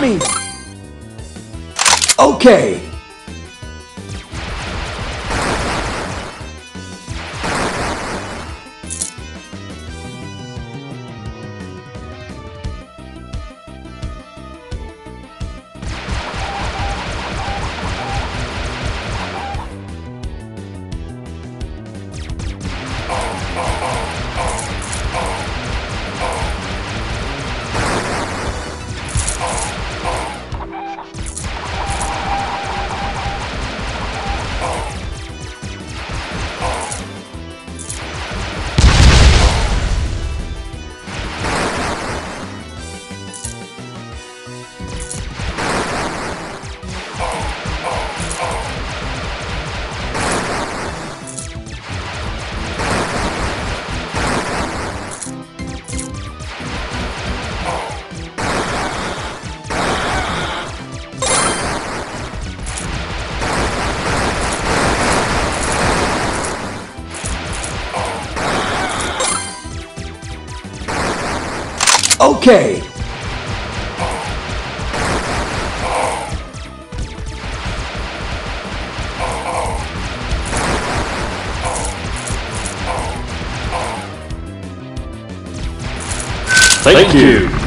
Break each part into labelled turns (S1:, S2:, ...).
S1: me! Okay! Okay!
S2: Thank you.
S1: Start!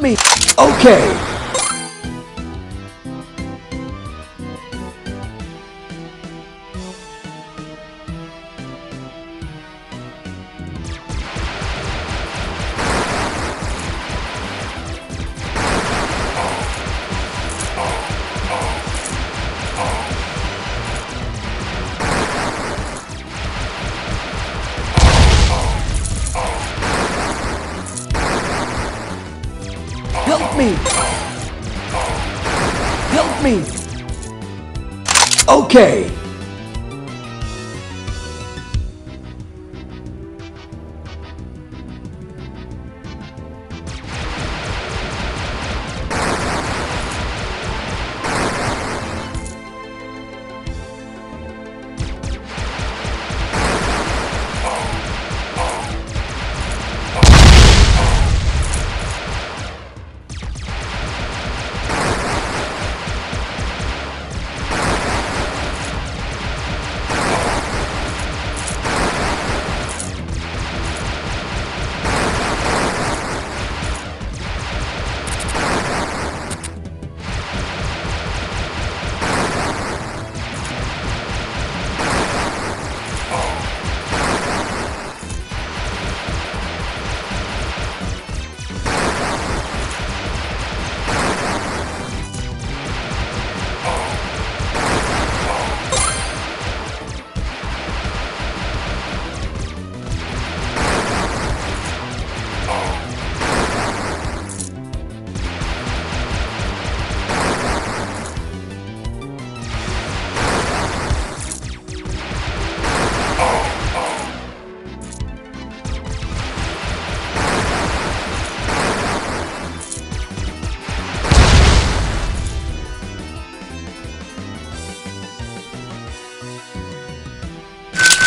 S1: Me! Okay! Me! Help me! Okay!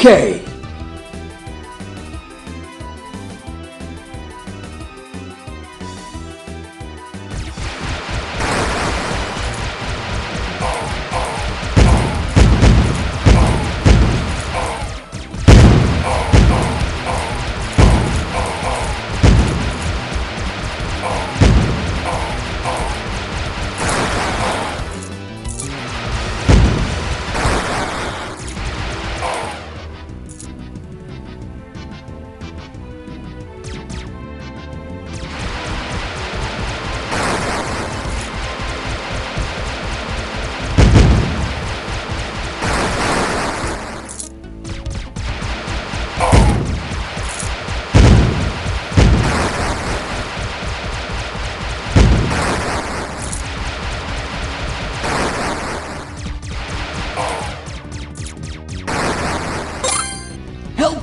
S1: Okay.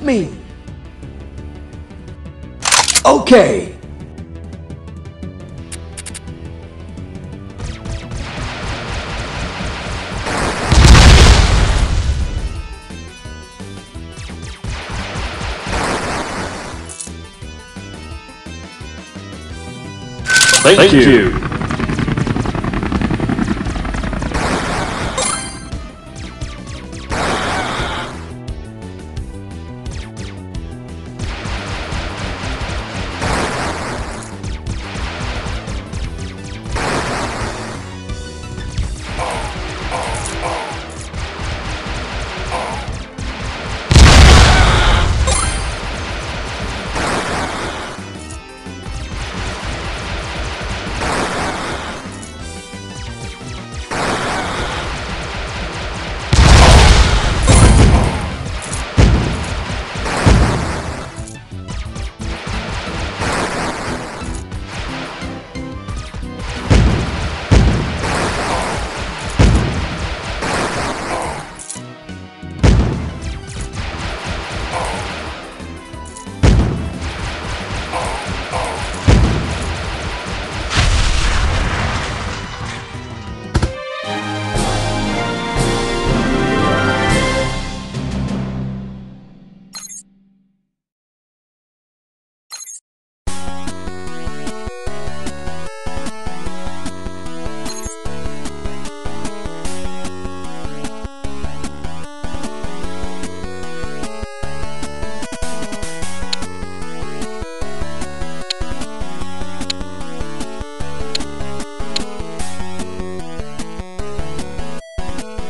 S1: Me! Okay.
S3: Thank,
S2: Thank
S3: you.
S2: you.